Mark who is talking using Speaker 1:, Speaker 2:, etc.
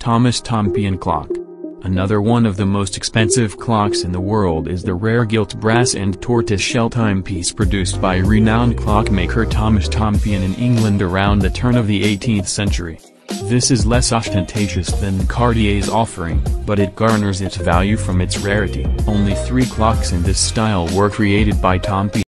Speaker 1: Thomas Tompion Clock. Another one of the most expensive clocks in the world is the rare gilt brass and tortoise-shell timepiece produced by renowned clockmaker Thomas Tompion in England around the turn of the 18th century. This is less ostentatious than Cartier's offering, but it garners its value from its rarity. Only three clocks in this style were created by Tompion.